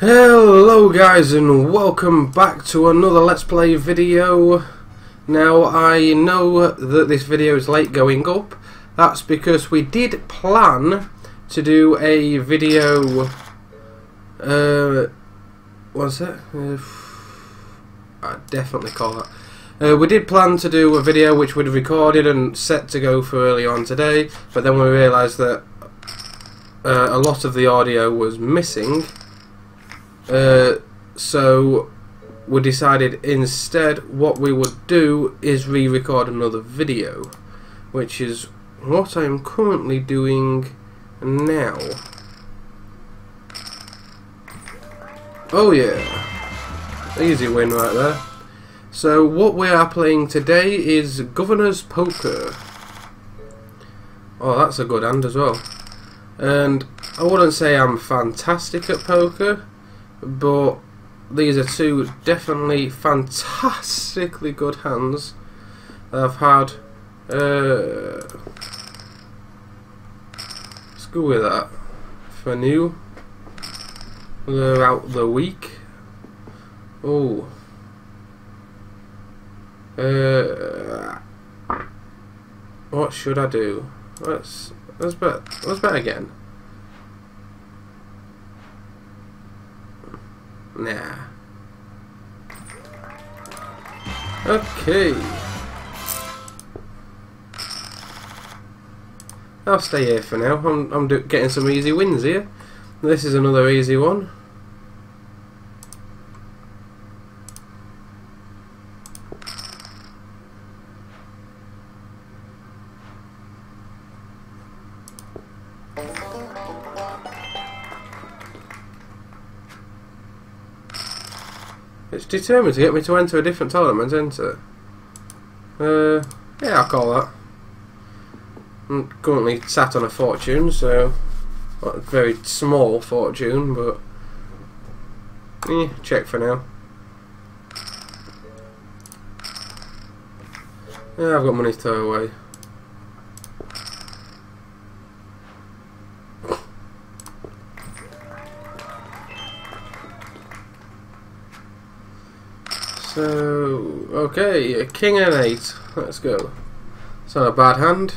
Hello guys and welcome back to another Let's Play video. Now I know that this video is late going up. That's because we did plan to do a video... Uh, what's it? Uh, I definitely call that. Uh, we did plan to do a video which we'd recorded and set to go for early on today, but then we realised that uh, a lot of the audio was missing. Uh, so we decided instead what we would do is re-record another video which is what I'm currently doing now. Oh yeah. Easy win right there. So what we are playing today is Governor's Poker. Oh that's a good hand as well. And I wouldn't say I'm fantastic at poker but these are two definitely fantastically good hands I've had. Uh, go with that for new. Throughout the week. Oh. Uh, what should I do? Let's let's bet let's bet again. Nah. Okay. I'll stay here for now. I'm, I'm getting some easy wins here. This is another easy one. It's determined to get me to enter a different tournament, isn't it? Uh, yeah, I'll call that. Currently sat on a fortune, so not a very small fortune, but eh, check for now. Yeah, I've got money to throw away. So, okay, king and eight. Let's go. It's not a bad hand.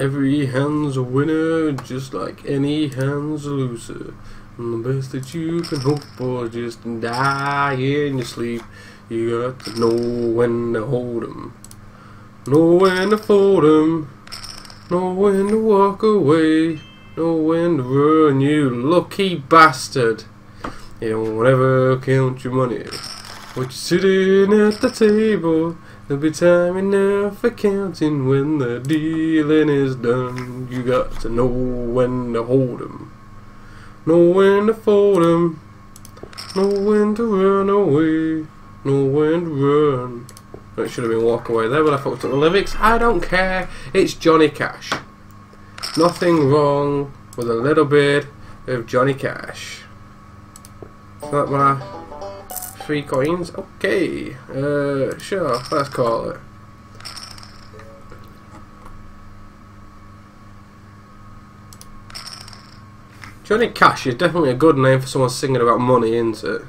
Every hand's a winner, just like any hand's a loser. And the best that you can hope for is just die in your sleep. You got to know when to hold 'em, know when to fold 'em, know when to walk away. Know when to run, you lucky bastard. You don't ever count your money. But you're sitting at the table. There'll be time enough for counting when the dealing is done. You got to know when to hold 'em, know when to fold 'em, know when to run away, know when to run. It should have been walk away there, but I fucked up the lyrics. I don't care. It's Johnny Cash. Nothing wrong with a little bit of Johnny Cash. Is that my three coins? Okay, uh, sure, let's call it. Johnny Cash is definitely a good name for someone singing about money, isn't it?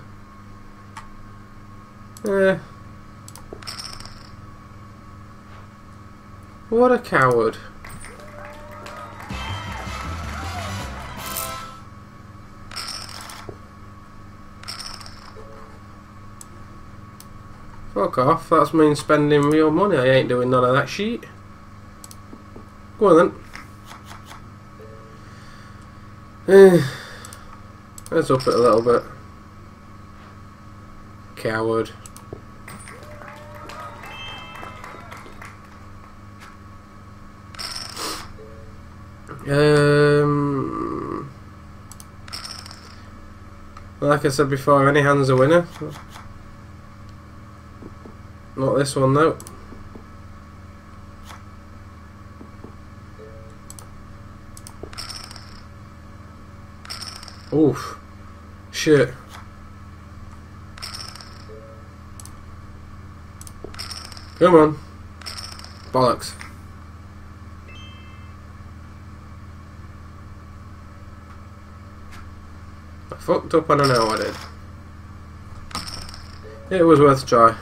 Eh. What a coward. Fuck off, that's mean spending real money. I ain't doing none of that shit. Go on then. let's up it a little bit. Coward. Um, like I said before, any hand's a winner. Not this one though. Oof. Shit. Come on. Bollocks. I fucked up I know I did. It was worth a try.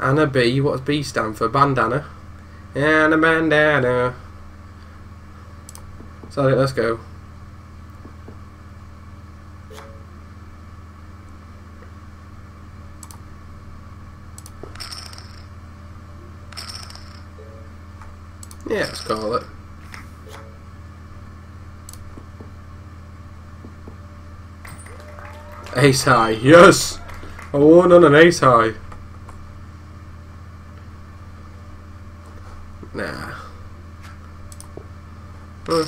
Anna a B. What does B stand for? Bandana. And a bandana. Sorry, let's go. Yeah, let's call it. Ace high, yes! I won on an ace high. Nah. Uh,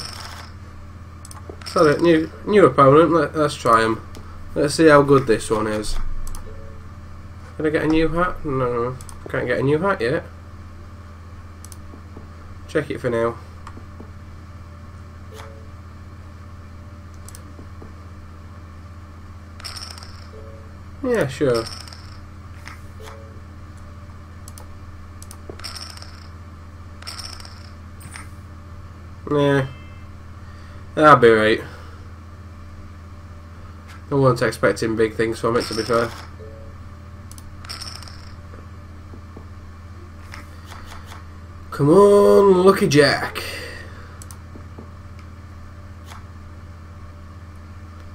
sorry, new new opponent. Let, let's try him. Let's see how good this one is. Can I get a new hat? No, can't get a new hat yet. Check it for now. Yeah, sure. Nah. That'll be right. I wasn't expecting big things from it, to be fair. Come on, Lucky Jack.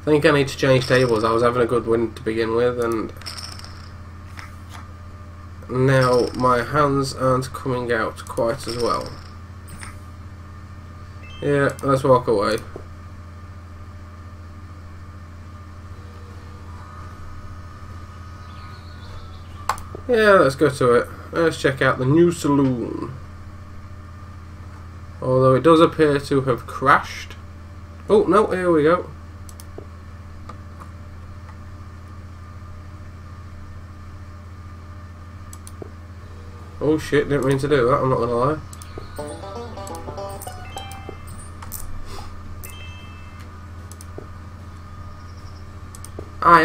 I think I need to change tables. I was having a good win to begin with, and now my hands aren't coming out quite as well. Yeah, let's walk away. Yeah, let's go to it. Let's check out the new saloon. Although it does appear to have crashed. Oh, no, here we go. Oh shit, didn't mean to do that, I'm not gonna lie.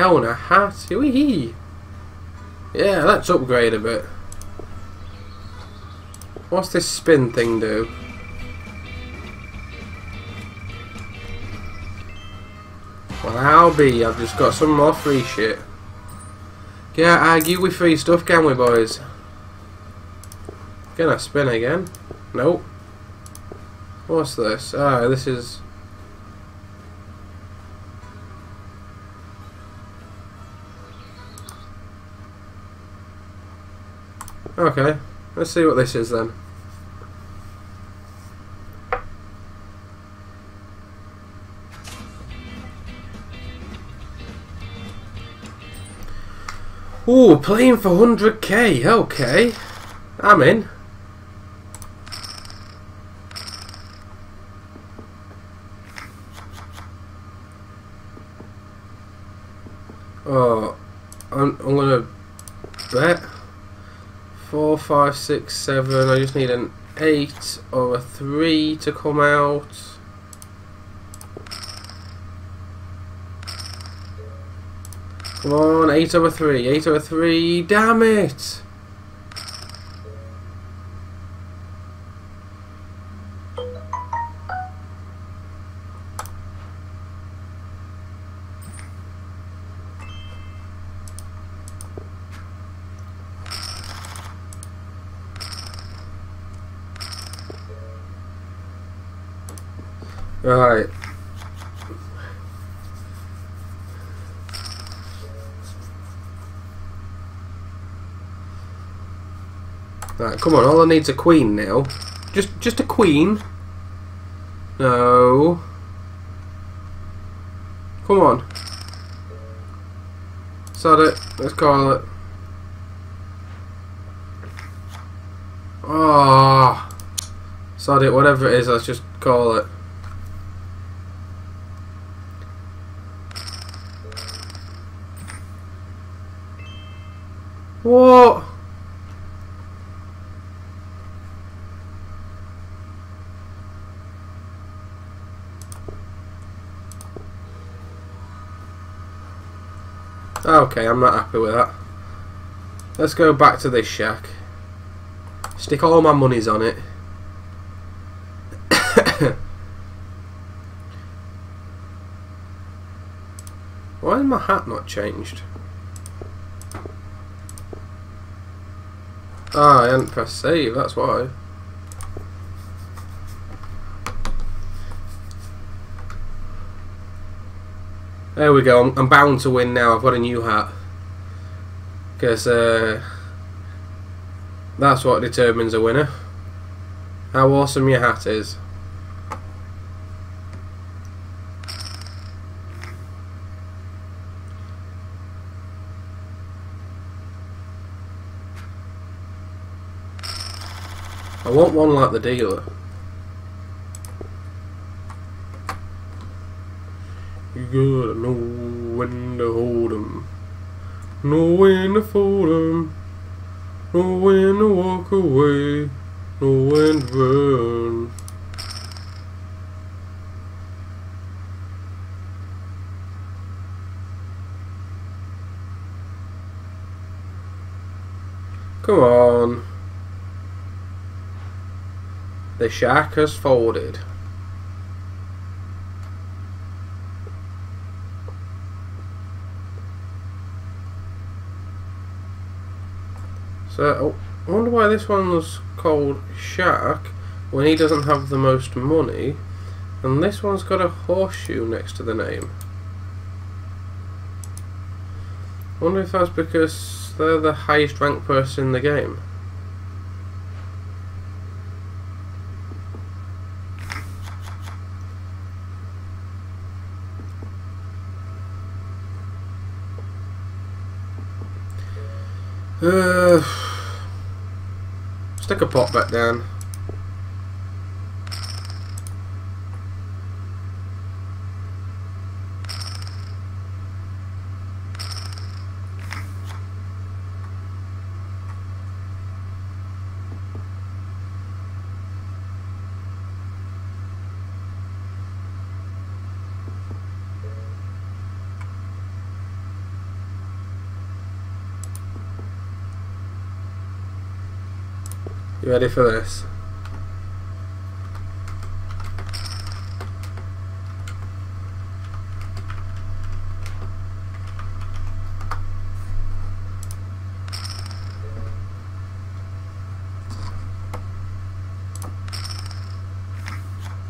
I own a hat. Wee Yeah, let's upgrade a bit. What's this spin thing do? Well, I'll be. I've just got some more free shit. Can't argue with free stuff, can we, boys? Gonna spin again? Nope. What's this? Ah, this is... Okay, let's see what this is then. Ooh, playing for 100k, okay. I'm in. Oh, I'm, I'm gonna bet four, five, six, seven. I just need an eight or a three to come out. Come on, eight over three, eight over three. Damn it! Right. Right, come on, all I need's a queen now. Just just a queen. No. Come on. Sod it. Let's call it. Ah. Oh. Sod it, whatever it is, let's just call it. What? Okay, I'm not happy with that. Let's go back to this shack. Stick all my monies on it. Why is my hat not changed? Ah, I hadn't pressed save, that's why. There we go, I'm, I'm bound to win now, I've got a new hat. Because uh, that's what determines a winner. How awesome your hat is. Want one like the dealer. You gotta know when to hold 'em, know when to fold 'em, know when to walk away, know when to. Come on. The shack has folded. So, I wonder why this one's called Shack when he doesn't have the most money, and this one's got a horseshoe next to the name. I wonder if that's because they're the highest ranked person in the game. Uh, stick a pot back down. You ready for this?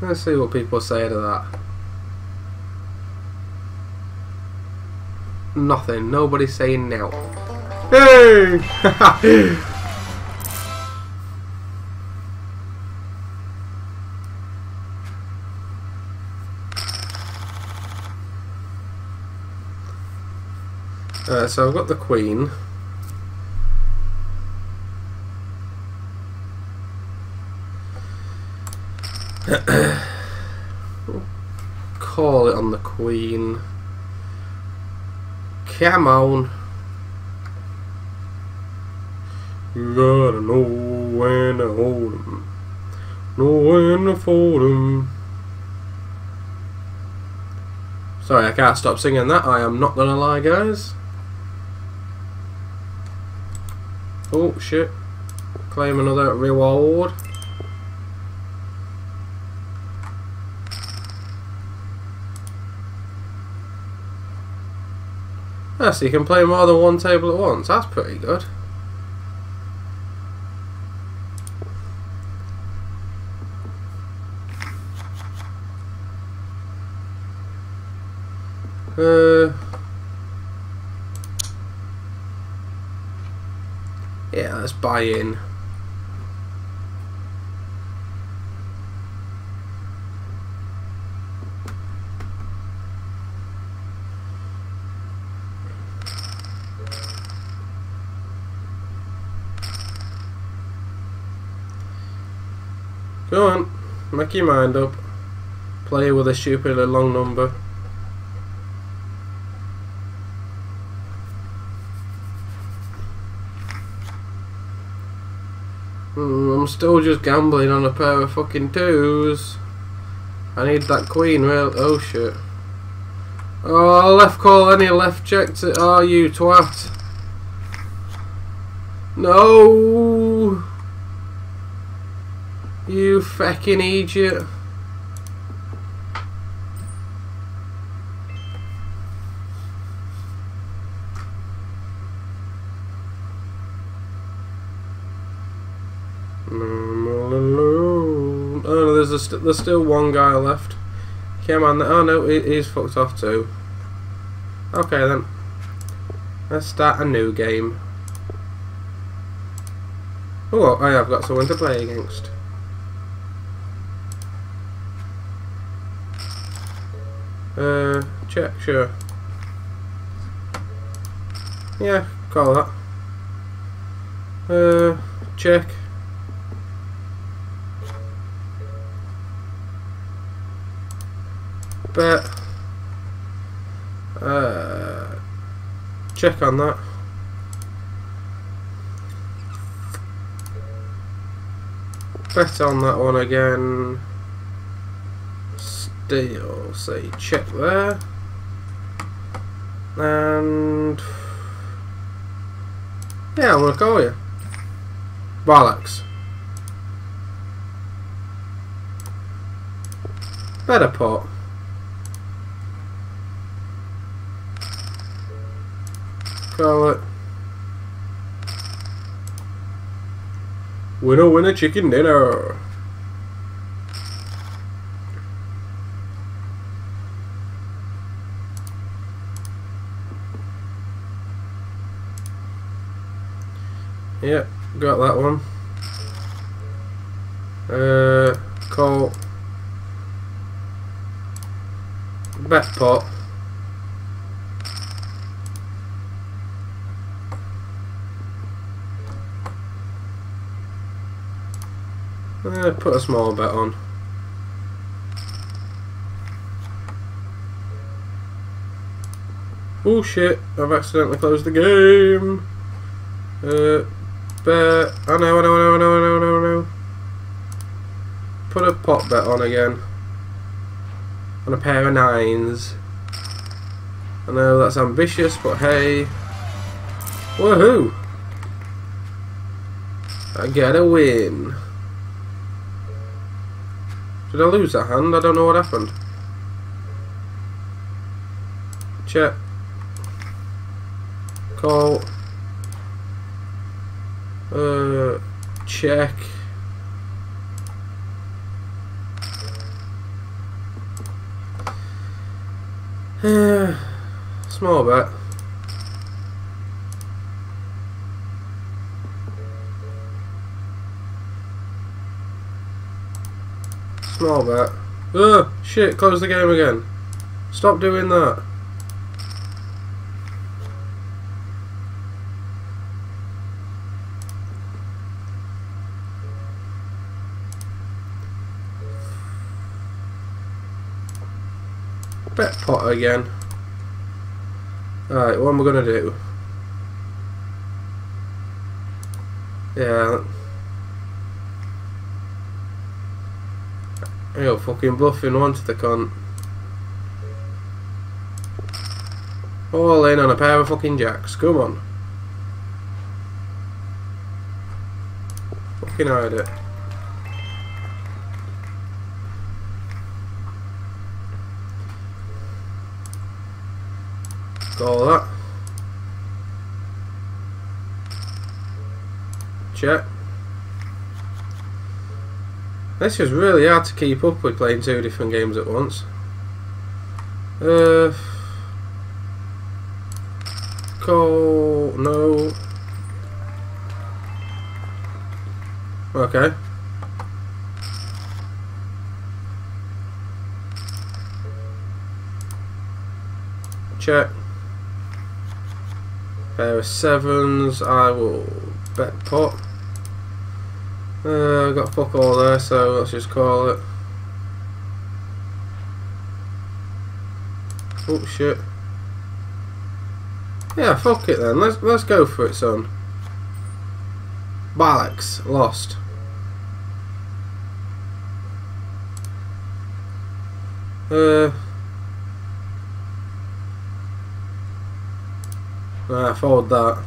Let's see what people say to that. Nothing. Nobody's saying now. Hey! so I've got the Queen. Call it on the Queen. Come on. You gotta know when to hold 'em, know when to fold 'em. Sorry, I can't stop singing that. I am not gonna lie, guys. Oh shit. Claim another reward. Ah, so you can play more than one table at once. That's pretty good. Uh... Yeah, let's buy in. Go on, make your mind up. Play with a stupidly long number. Mm, I'm still just gambling on a pair of fucking twos. I need that queen, real. Oh shit. Oh, left call any left checked it. Oh, you twat. No! You fucking idiot. Oh no, there's still one guy left. Come on, oh no, he, he's fucked off too. Okay then, let's start a new game. Oh, I have got someone to play against. Uh, check, sure. Yeah, call that. Uh, check. Bet. Uh, check on that. Bet on that one again. Still say check there. And yeah, I'm gonna call you. Bollocks. Better pot. Call it. Winner, winner, chicken dinner. Yep, got that one. Uh, call bet pot. Uh, put a small bet on. Oh shit, I've accidentally closed the game. Uh, bet. Oh no, I know, I know, I know, I know, I know, I know. Put a pot bet on again. On a pair of nines. I know that's ambitious, but hey. Woohoo! I get a win. Did I lose that hand? I don't know what happened. Check. Call. Uh, check. Small bet. Small bet. Ugh, shit, close the game again. Stop doing that. Bet pot again. Alright, what am I gonna do? Yeah. You're fucking bluffing onto the cunt. All oh, in on a pair of fucking jacks. Come on. Fucking hide it. Call that. Check. This is really hard to keep up with playing two different games at once. Uh, call no. Okay. Check. Pair of sevens. I will bet pot. Uh, I've got fuck all there, so let's just call it. Oh shit. Yeah, fuck it then. Let's let's go for it, son. Bollocks, lost. Uh. Nah, fold that.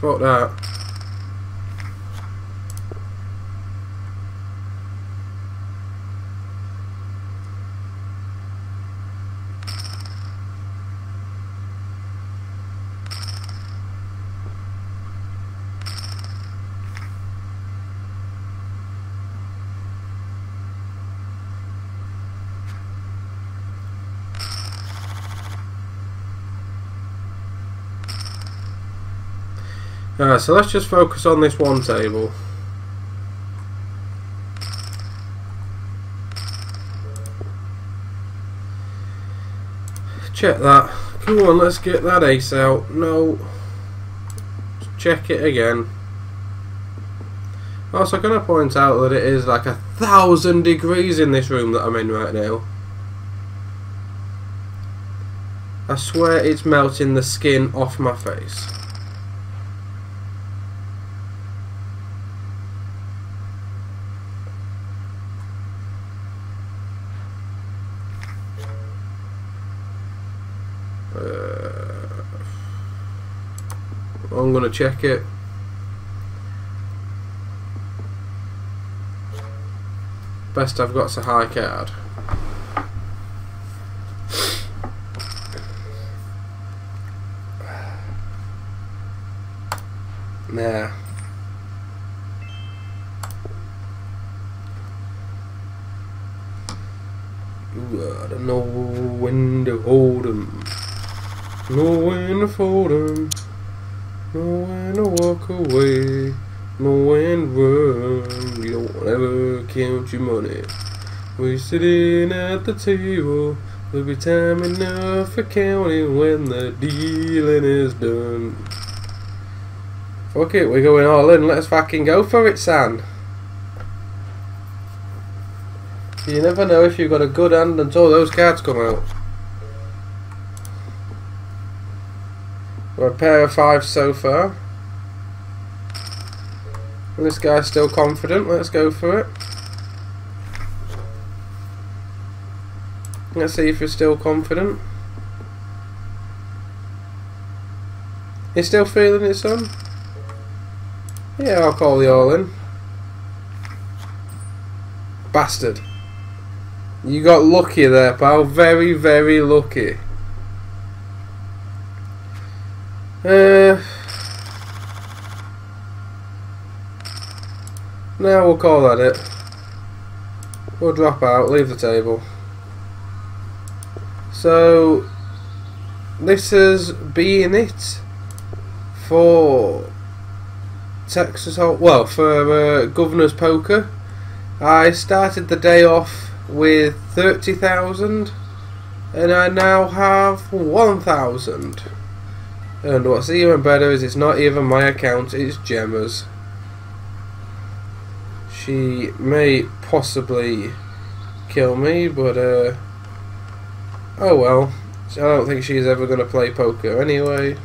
Fuck that. Alright, so let's just focus on this one table. Check that. Come on, let's get that ace out. No. Check it again. Also, going to point out that it is like a thousand degrees in this room that I'm in right now. I swear it's melting the skin off my face. I'm going to check it. Best I've got's a high card. Nah. Don't know when to hold 'em. Know when to fold 'em. When to walk away. When to run. You don't ever count your money. We're sitting at the table. There'll be time enough for counting when the dealing is done. Fuck it, we're going all in. Let's fucking go for it, San. You never know if you've got a good hand until those cards come out. Got a pair of five so far. And this guy's still confident. Let's go for it. Let's see if he's still confident. He's still feeling it, son? Yeah, I'll call the all in. Bastard. You got lucky there, pal. Very, very lucky. Uh, now we'll call that it. We'll drop out, leave the table. So, this has been it for Texas. Well, for uh, Governor's Poker. I started the day off with 30,000 and I now have 1,000. And what's even better is it's not even my account, it's Gemma's. She may possibly kill me, but uh, oh well. I don't think she's ever going to play poker anyway.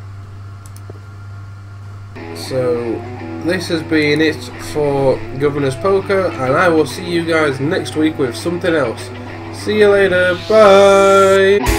So, this has been it for Governor's Poker, and I will see you guys next week with something else. See you later, bye!